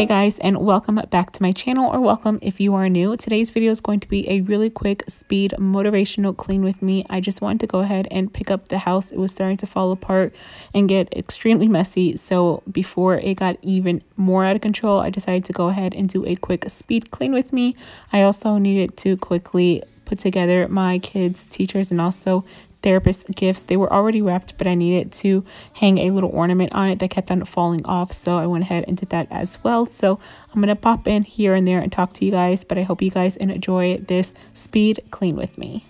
Hey guys and welcome back to my channel or welcome if you are new. Today's video is going to be a really quick speed motivational clean with me. I just wanted to go ahead and pick up the house. It was starting to fall apart and get extremely messy. So before it got even more out of control, I decided to go ahead and do a quick speed clean with me. I also needed to quickly put together my kids, teachers, and also therapist gifts. They were already wrapped, but I needed to hang a little ornament on it that kept on falling off. So I went ahead and did that as well. So I'm going to pop in here and there and talk to you guys, but I hope you guys enjoy this speed clean with me.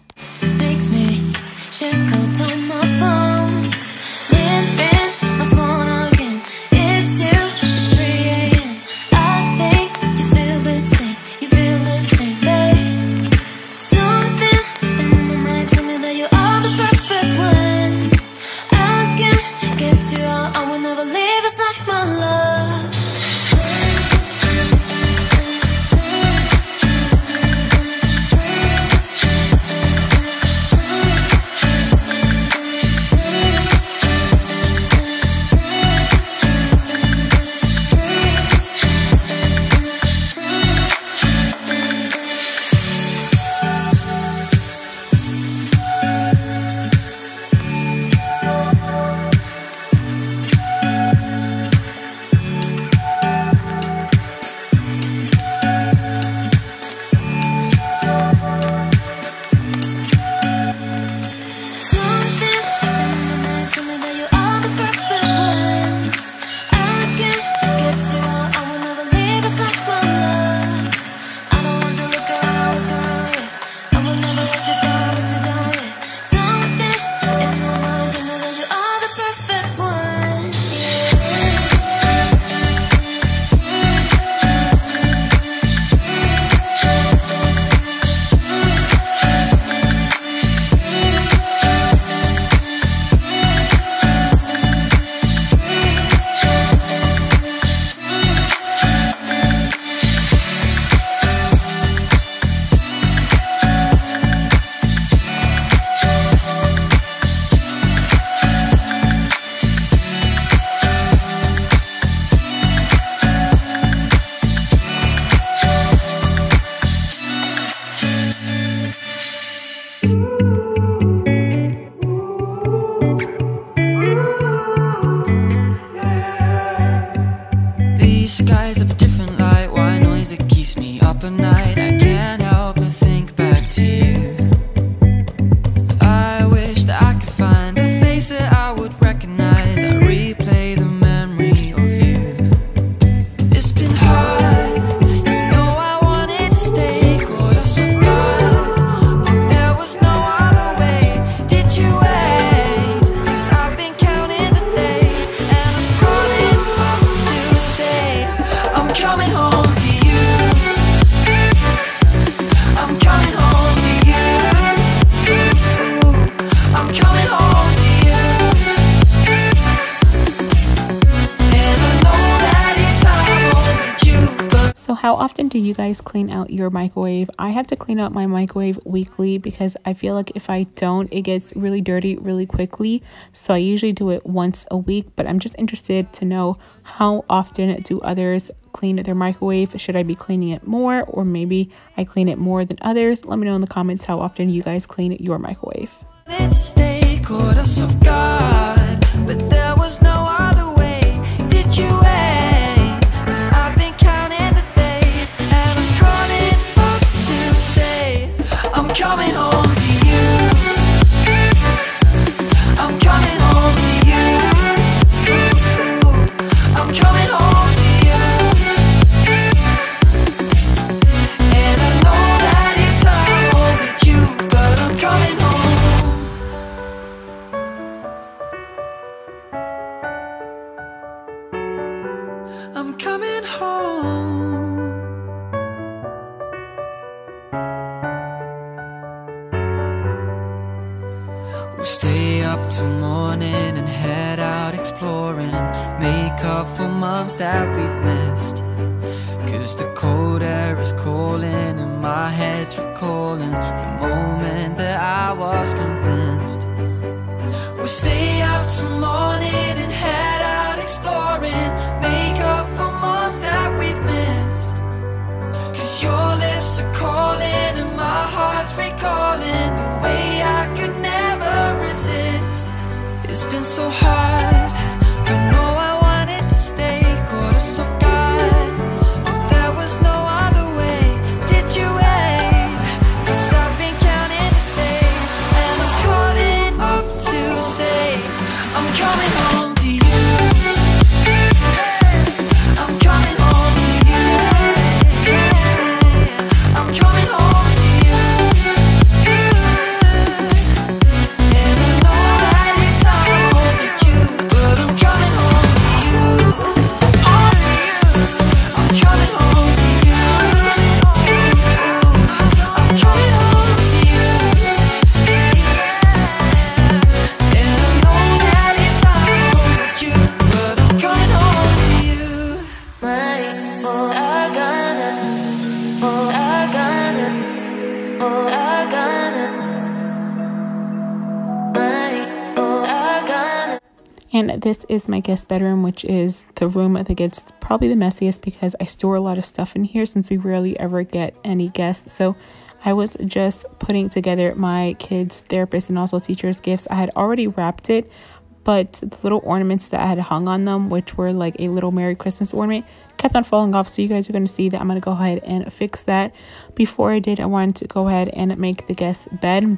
How often do you guys clean out your microwave? I have to clean out my microwave weekly because I feel like if I don't, it gets really dirty really quickly. So I usually do it once a week, but I'm just interested to know how often do others clean their microwave? Should I be cleaning it more or maybe I clean it more than others? Let me know in the comments how often you guys clean your microwave. I'm We'll stay up till morning and head out exploring. Make up for months that we've missed. Cause the cold air is calling and my head's recalling The moment that I was convinced. We'll stay up till morning and head out exploring so hard. And this is my guest bedroom, which is the room that gets probably the messiest because I store a lot of stuff in here since we rarely ever get any guests. So I was just putting together my kids' therapist and also teachers' gifts. I had already wrapped it, but the little ornaments that I had hung on them, which were like a little Merry Christmas ornament, kept on falling off. So you guys are going to see that I'm going to go ahead and fix that. Before I did, I wanted to go ahead and make the guest bed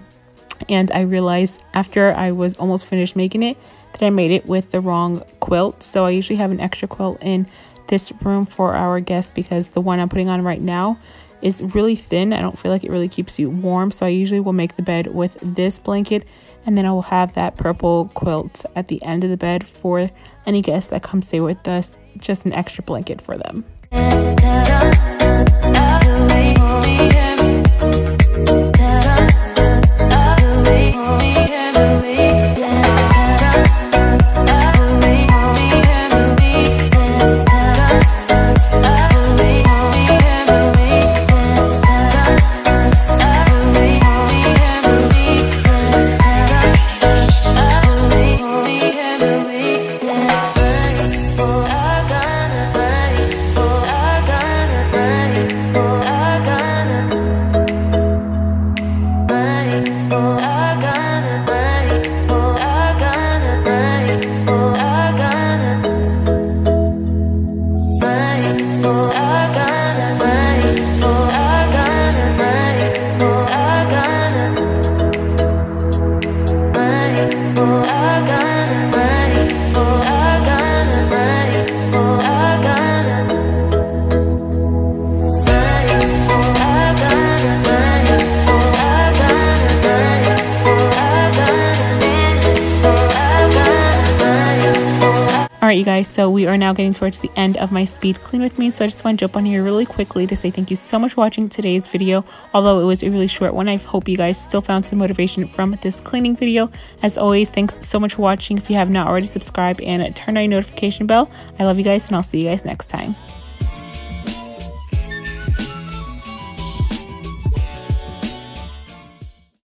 and I realized after I was almost finished making it that I made it with the wrong quilt. So I usually have an extra quilt in this room for our guests because the one I'm putting on right now is really thin. I don't feel like it really keeps you warm. So I usually will make the bed with this blanket and then I will have that purple quilt at the end of the bed for any guests that come stay with us, just an extra blanket for them. You guys, so we are now getting towards the end of my speed clean with me. So I just want to jump on here really quickly to say thank you so much for watching today's video. Although it was a really short one, I hope you guys still found some motivation from this cleaning video. As always, thanks so much for watching. If you have not already subscribed and turn on your notification bell, I love you guys and I'll see you guys next time.